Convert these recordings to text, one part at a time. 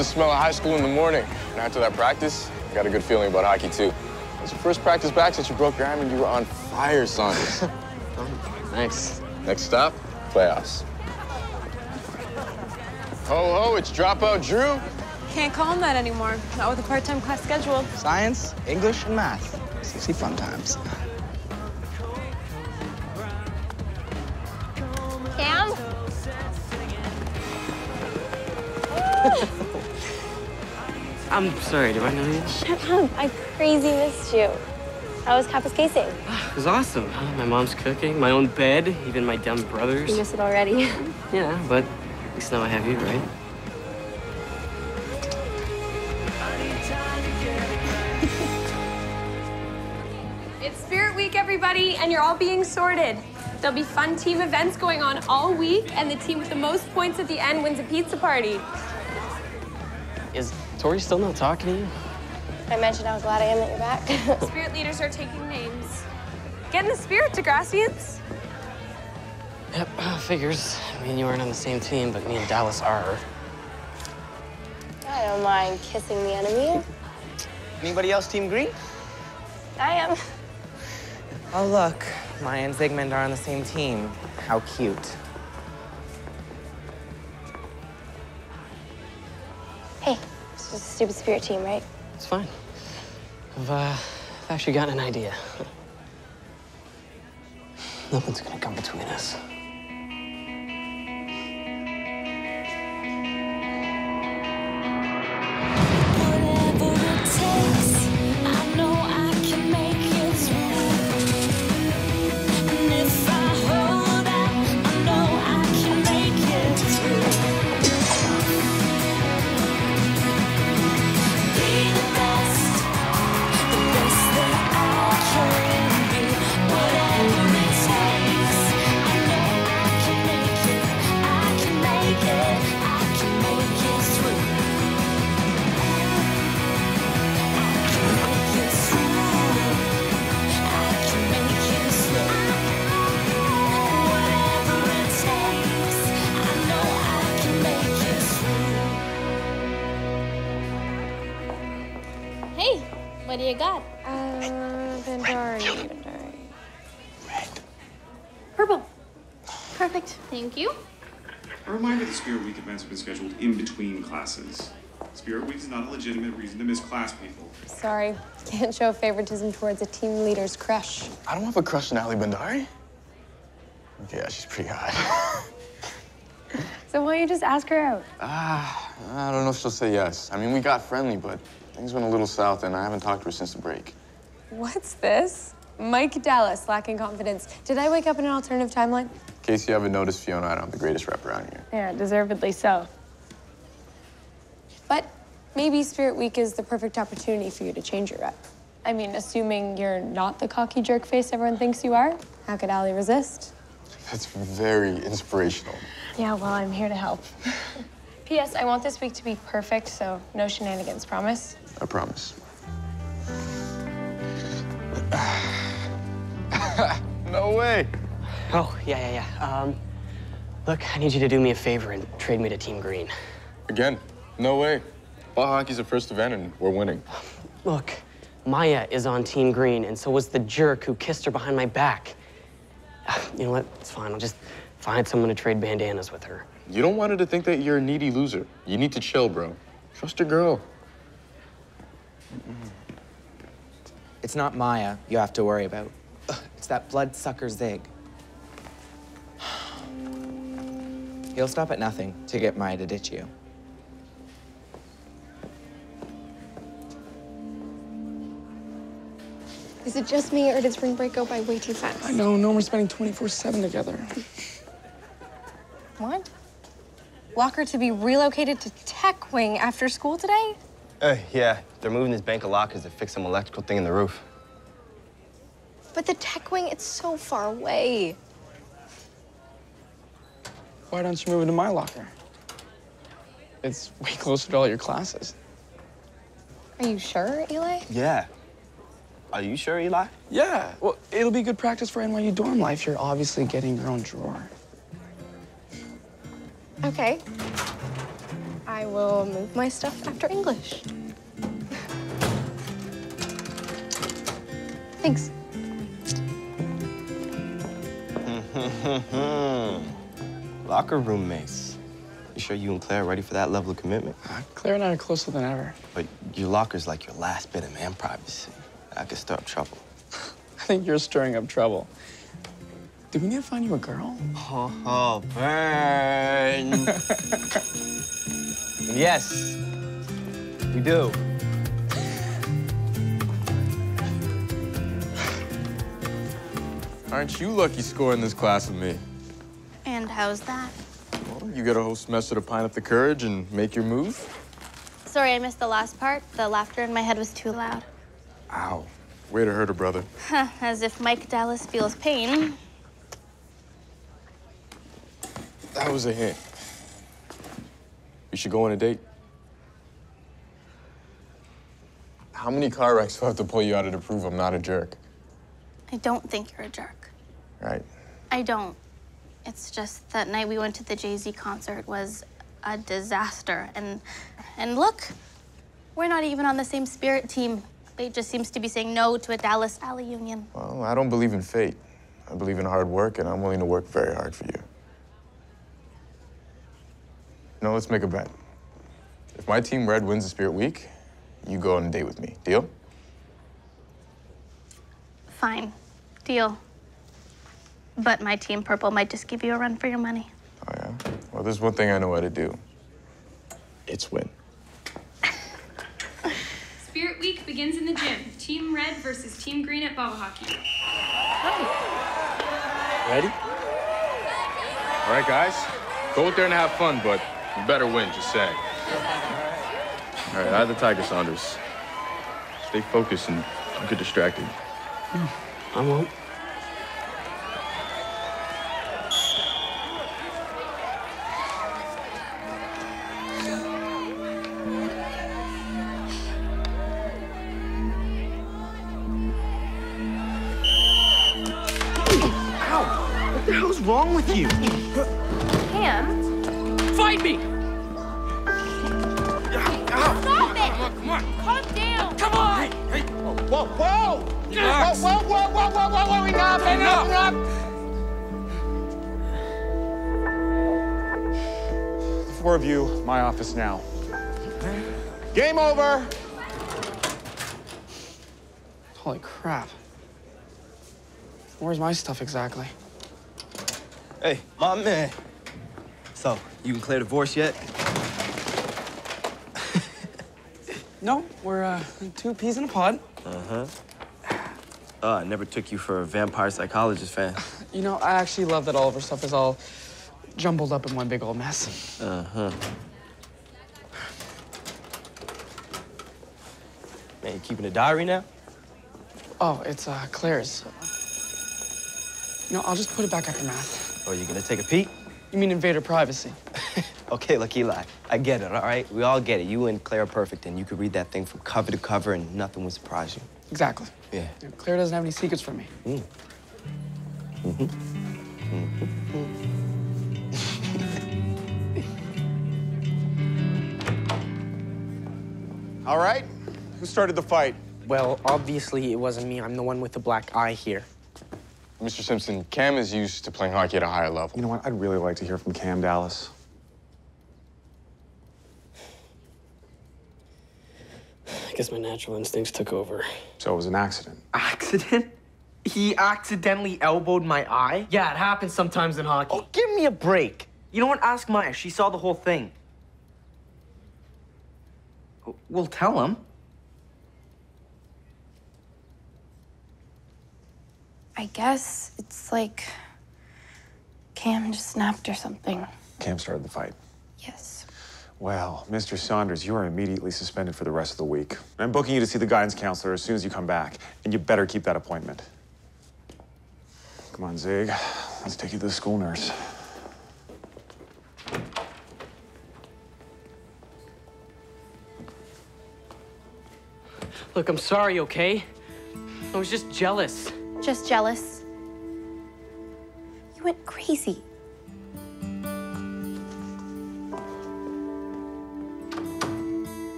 the smell of high school in the morning. And after that practice, I got a good feeling about hockey, too. It was your first practice back since you broke your arm, and you were on fire, son. Thanks. Next stop, playoffs. Ho, ho, it's dropout Drew. Can't call him that anymore. Not with a part-time class schedule. Science, English, and math. 60 fun times. Cam? I'm sorry, do I know you? Shut up. I crazy missed you. How was Kapuskasing? It was awesome. Uh, My mom's cooking, my own bed, even my dumb brothers. You miss it already. Yeah, but at least now I have you, right? It's Spirit Week, everybody, and you're all being sorted. There'll be fun team events going on all week, and the team with the most points at the end wins a pizza party. Is Tori still not talking to you? I mentioned how glad I am that you're back. Spirit leaders are taking names. Get in the spirit, Degrassians. Yep, uh, figures. Me and you aren't on the same team, but me and Dallas are. I don't mind kissing the enemy. Anybody else Team Green? I am. Oh, look. Maya and Zygmunt are on the same team. How cute. Stupid spirit team, right? It's fine. I've, uh, I've actually gotten an idea. Nothing's gonna come between us. Thank you. A reminder that Spirit Week events have been scheduled in between classes. Spirit Week is not a legitimate reason to miss class people. Sorry, can't show favoritism towards a team leader's crush. I don't have a crush on Alli Bhandari. Okay, yeah, she's pretty hot. So why don't you just ask her out? Ah, I don't know if she'll say yes. I mean, we got friendly, but things went a little south, and I haven't talked to her since the break. What's this? Mike Dallas lacking confidence. Did I wake up in an alternative timeline? In case you haven't noticed, Fiona, I don't have the greatest rep around here. Yeah, deservedly so. But maybe Spirit Week is the perfect opportunity for you to change your rep. I mean, assuming you're not the cocky jerk face everyone thinks you are, how could Alli resist? That's very inspirational. Yeah, well, I'm here to help. P.S. I want this week to be perfect, so no shenanigans, promise? I promise. no way. Oh, yeah, yeah, yeah. Um, look, I need you to do me a favor and trade me to Team Green. Again, no way. Ball hockey's the first event, and we're winning. Look, Maya is on Team Green, and so was the jerk who kissed her behind my back. You know what? It's fine. I'll just find someone to trade bandanas with her. You don't want her to think that you're a needy loser. You need to chill, bro. Trust your girl. It's not Maya you have to worry about. Ugh, It's that bloodsucker Zig. He'll stop at nothing to get Maya to ditch you. Is it just me, or did spring break go by way too fast? I know, no, we're spending 24-7 together. What? Walker to be relocated to Tech Wing after school today? Uh, yeah, they're moving this bank of lockers to fix some electrical thing in the roof. But the Tech Wing, it's so far away. Why don't you move into my locker? It's way closer to all your classes. Are you sure, Eli? Yeah. Are you sure, Eli? Yeah, well, it'll be good practice for NYU dorm life. You're obviously getting your own drawer. Okay. I I will move my stuff after English. Thanks. Locker room mates. You sure you and Claire are ready for that level of commitment? Uh, Claire and I are closer than ever. But your locker's like your last bit of man privacy. I could stir up trouble. I think you're stirring up trouble. Do we need to find you a girl? Oh, oh burn. yes, we do. Aren't you lucky scoring this class with me? And how's that? Well, you get a whole semester to pine up the courage and make your move. Sorry, I missed the last part. The laughter in my head was too loud. Ow. Way to hurt a brother. As if Mike Dallas feels pain. That was a hint. We should go on a date. How many car wrecks do I have to pull you out of to prove I'm not a jerk? I don't think you're a jerk. Right. I don't. It's just that night we went to the Jay Z concert was a disaster. And and look, we're not even on the same spirit team. Fate just seems to be saying no to a Dallas Alli Union. Well, I don't believe in fate. I believe in hard work, and I'm willing to work very hard for you. No, let's make a bet. If my team red wins the Spirit Week, you go on a date with me. Deal? Fine. Deal. But my team purple might just give you a run for your money. Oh, yeah? Well, there's one thing I know how to do. It's win. Spirit Week begins in the gym. Team Red versus Team Green at ball hockey. Ready? All right, guys. Go out there and have fun, but you better win, just saying. All right, I have the Tiger Saunders. Stay focused and don't get distracted. I Whoa, whoa! Whoa, whoa, whoa, whoa, whoa, whoa, whoa, enough, enough, enough! The four of you, my office now. Game over. Holy crap. Where's my stuff exactly? Hey, my man. So, you and Claire divorced yet? No, we're uh, two peas in a pod. Uh-huh. Uh, I never took you for a vampire psychologist fan. You know, I actually love that all of her stuff is all jumbled up in one big old mess. Uh-huh. Man, you keeping a diary now? Oh, it's uh, Claire's. No, I'll just put it back after math. Oh, you gonna take a peek? You mean invader privacy? Okay, look, Eli, I get it, all right? We all get it. You and Claire are perfect, and you could read that thing from cover to cover, and nothing would surprise you. Exactly. Yeah. You know, Claire doesn't have any secrets from me. Mm. Mm -hmm. Mm -hmm. All right. Who started the fight? Well, obviously it wasn't me. I'm the one with the black eye here. Mr. Simpson, Cam is used to playing hockey at a higher level. You know what? I'd really like to hear from Cam Dallas. Guess my natural instincts took over. So it was an accident. Accident? He accidentally elbowed my eye? Yeah, it happens sometimes in hockey. Oh, give me a break. You know what? Ask Maya. She saw the whole thing. We'll tell him. I guess it's like Cam just snapped or something. Cam started the fight. Yes. Well, Mr. Saunders, you are immediately suspended for the rest of the week. I'm booking you to see the guidance counselor as soon as you come back, and you better keep that appointment. Come on, Zig. Let's take you to the school nurse. Look, I'm sorry, okay? I was just jealous. Just jealous. You went Team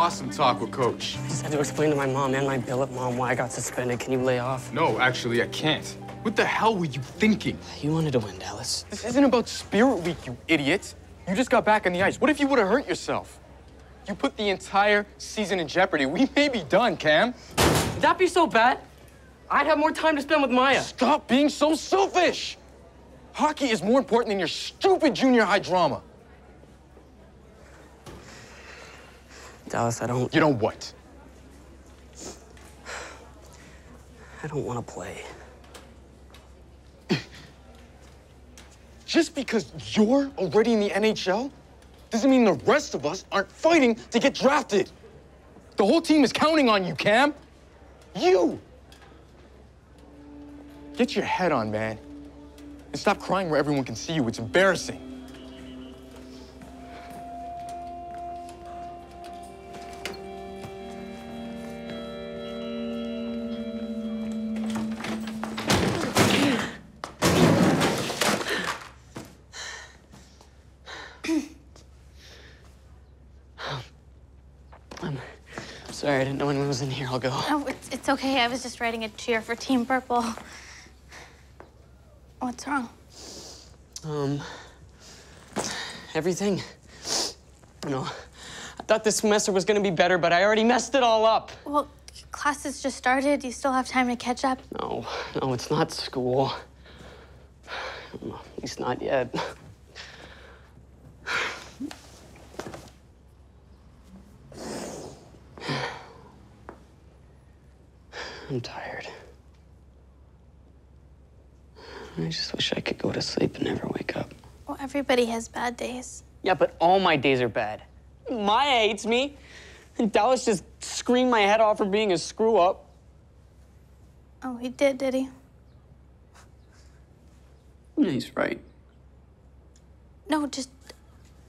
awesome talk with Coach. I just had to explain to my mom and my billet mom why I got suspended. Can you lay off? No, actually, I can't. What the hell were you thinking? You wanted to win, Dallas. This isn't about Spirit Week, you idiot. You just got back on the ice. What if you would have hurt yourself? You put the entire season in jeopardy. We may be done, Cam. Would that be so bad? I'd have more time to spend with Maya. Stop being so selfish. Hockey is more important than your stupid junior high drama. Dallas, I don't. You know what? I don't want to play. Just because you're already in the NHL doesn't mean the rest of us aren't fighting to get drafted. The whole team is counting on you, Cam. You. Get your head on, man. And stop crying where everyone can see you. It's embarrassing. I didn't was in here. I'll go. Oh, it's, it's okay. I was just writing a cheer for Team Purple. What's wrong? Um, everything. You know, I thought this semester was gonna be better, but I already messed it all up. Well, classes just started. You still have time to catch up. No, no, it's not school. At least not yet. I'm tired. I just wish I could go to sleep and never wake up. Well, everybody has bad days. Yeah, but all my days are bad. Maya hates me. And Dallas just screamed my head off for being a screw up. Oh, he did, did he? Yeah, he's right. No, just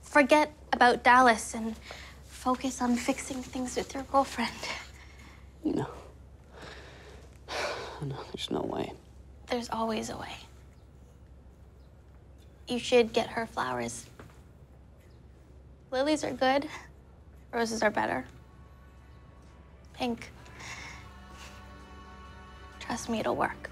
forget about Dallas and focus on fixing things with your girlfriend. No. Oh, no, there's no way. There's always a way. You should get her flowers. Lilies are good, roses are better. Pink. Trust me, it'll work.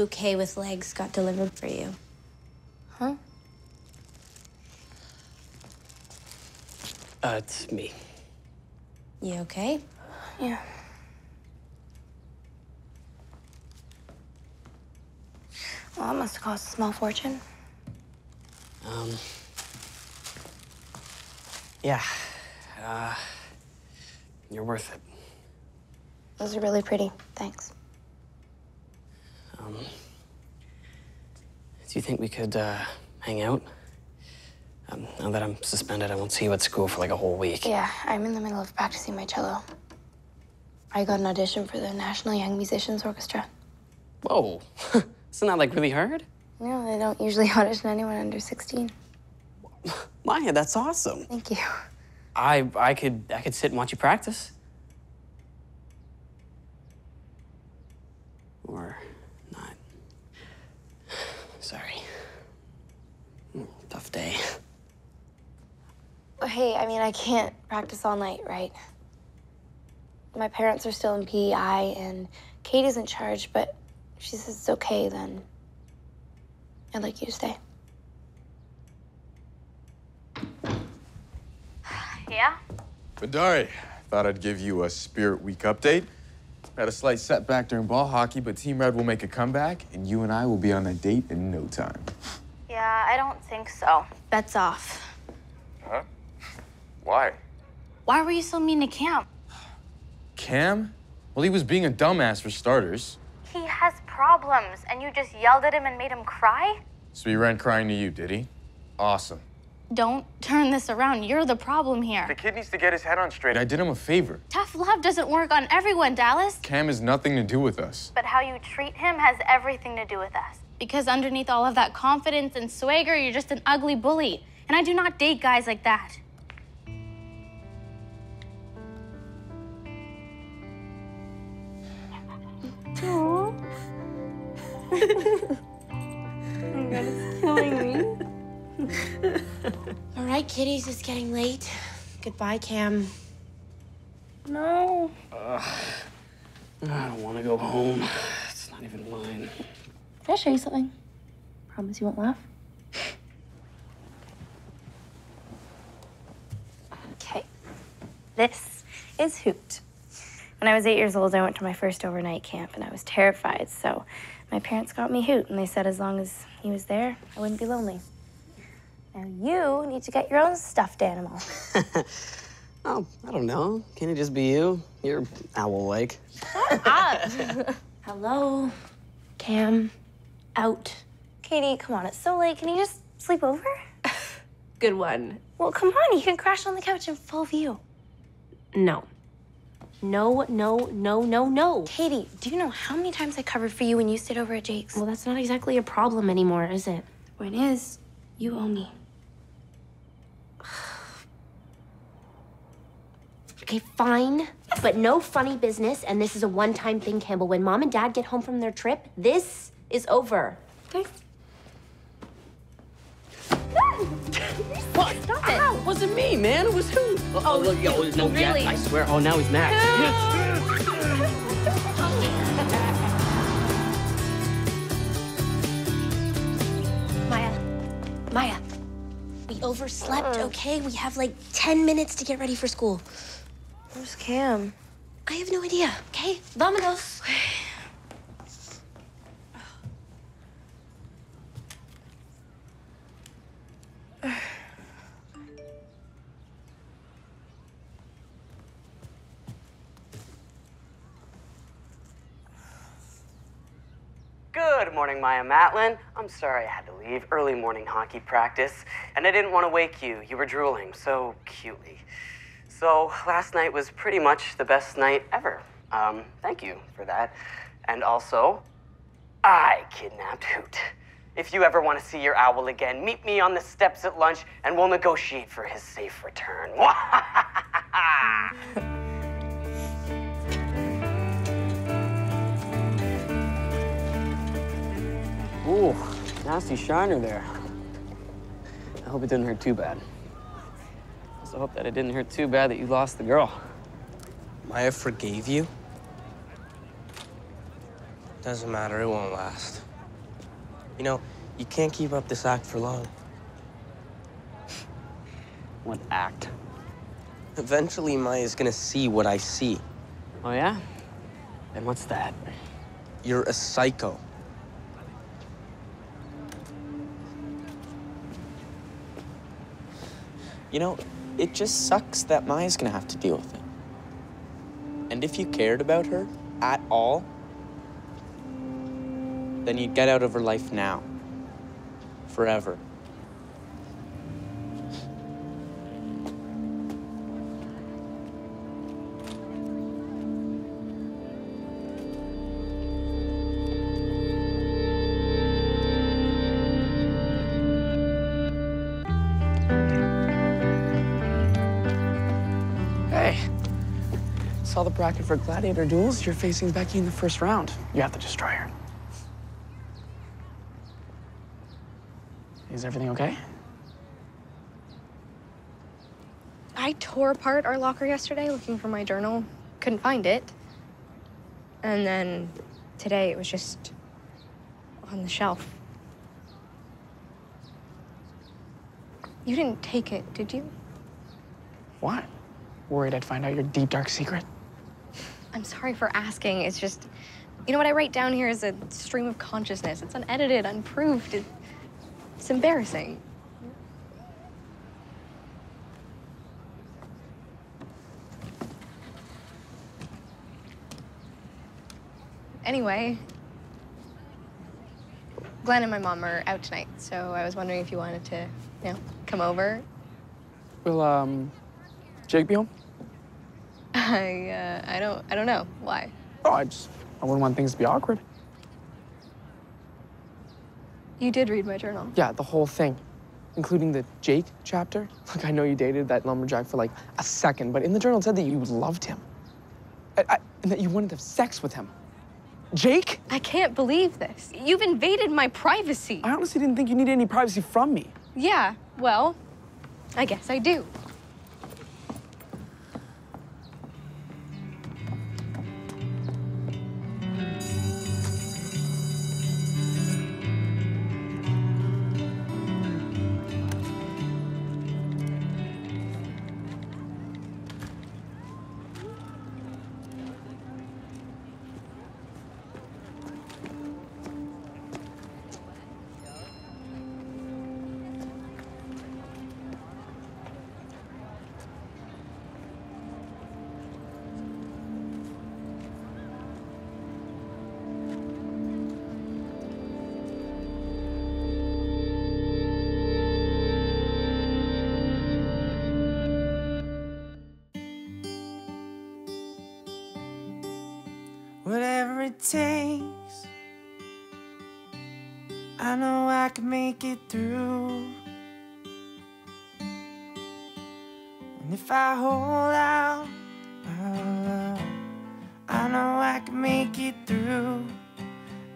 Bouquet with legs got delivered for you. Huh? Uh, it's me. You okay? Yeah. Well, that must have cost a small fortune. Um. Yeah. Uh. You're worth it. Those are really pretty. Thanks. Um. Do you think we could, uh, hang out? Um, now that I'm suspended, I won't see you at school for like a whole week. Yeah, I'm in the middle of practicing my cello. I got an audition for the National Young Musicians Orchestra. Whoa. Isn't that like really hard? No, they don't usually audition anyone under 16. Maya, that's awesome. Thank you. I I could I could sit and watch you practice. Or not. Sorry. Tough. Hey, I mean, I can't practice all night, right? My parents are still in PEI, and Katie's in charge, but if she says it's okay, then I'd like you to stay. Yeah? Bhandari, thought I'd give you a Spirit Week update. Had a slight setback during ball hockey, but Team Red will make a comeback, and you and I will be on a date in no time. Yeah, I don't think so. Bet's off. Huh? Why? Why were you so mean to Cam? Cam? Well, he was being a dumbass for starters. He has problems, and you just yelled at him and made him cry? So he ran crying to you, did he? Awesome. Don't turn this around. You're the problem here. The kid needs to get his head on straight. I did him a favor. Tough love doesn't work on everyone, Dallas. Cam has nothing to do with us. But how you treat him has everything to do with us. Because underneath all of that confidence and swagger, you're just an ugly bully. And I do not date guys like that. Aww. oh my god, it's killing me. All right, kiddies, it's getting late. Goodbye, Cam. No. Ugh. I don't want to go home. It's not even mine. Can I show you something? Promise you won't laugh. Okay. This is Hoot. When I was eight years old, I went to my first overnight camp and I was terrified. So my parents got me Hoot and they said as long as he was there, I wouldn't be lonely. Now you need to get your own stuffed animal. Oh, I don't know. Can it just be you? You're owl-like. Shut up! Hello, Cam. Out. Katie, come on, it's so late. Can you just sleep over? Good one. Well, come on, you can crash on the couch in full view. No. No, no, no, no, no. Katie, do you know how many times I covered for you when you stayed over at Jake's? Well, that's not exactly a problem anymore, is it? When is, you owe me. Okay, fine. But no funny business, and this is a one time thing, Campbell. When mom and dad get home from their trip, this is over. Okay. What? Stop it. Ow, wasn't me, man. It was who? Oh, look, yo, no, oh, yeah, really? I swear. Oh, now he's mad. Maya. Maya. We overslept, mm. okay? We have like 10 minutes to get ready for school. Where's Cam? I have no idea, okay? Vámonos. Morning, Maya Matlin. I'm sorry I had to leave. Early morning hockey practice. And I didn't want to wake you. You were drooling so cutely. So last night was pretty much the best night ever. Um, thank you for that. And also, I kidnapped Hoot. If you ever want to see your owl again, meet me on the steps at lunch and we'll negotiate for his safe return. Ooh, nasty shiner there. I hope it didn't hurt too bad. I Also hope that it didn't hurt too bad that you lost the girl. Maya forgave you? Doesn't matter, it won't last. You know, you can't keep up this act for long. What act? Eventually, Maya's gonna see what I see. Oh, yeah? And what's that? You're a psycho. You know, it just sucks that Maya's gonna have to deal with it. And if you cared about her at all, then you'd get out of her life now. Forever. Bracket for Gladiator Duels. You're facing Becky in the first round. You have to destroy her. Is everything okay? I tore apart our locker yesterday looking for my journal. Couldn't find it. And then today it was just on the shelf. You didn't take it, did you? What? Worried I'd find out your deep, dark secret? I'm sorry for asking. It's just, you know, what I write down here is a stream of consciousness. It's unedited, unproved. It, it's embarrassing. Anyway, Glenn and my mom are out tonight, so I was wondering if you wanted to, you know, come over. Will, um, Jake be home? I, uh, I don't, I don't know. Why? Oh, I just, I wouldn't want things to be awkward. You did read my journal. Yeah, the whole thing, including the Jake chapter. Look, I know you dated that lumberjack for like a second, but in the journal it said that you loved him. I, I, and that you wanted to have sex with him. Jake? I can't believe this. You've invaded my privacy. I honestly didn't think you needed any privacy from me. Yeah, well, I guess I do. Whatever it takes. I know I can make it through. And if I hold out, out, I know I can make it through.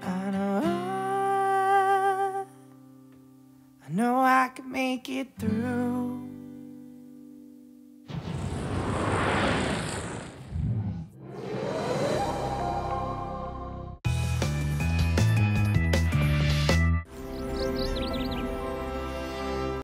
I know I, I know I can make it through.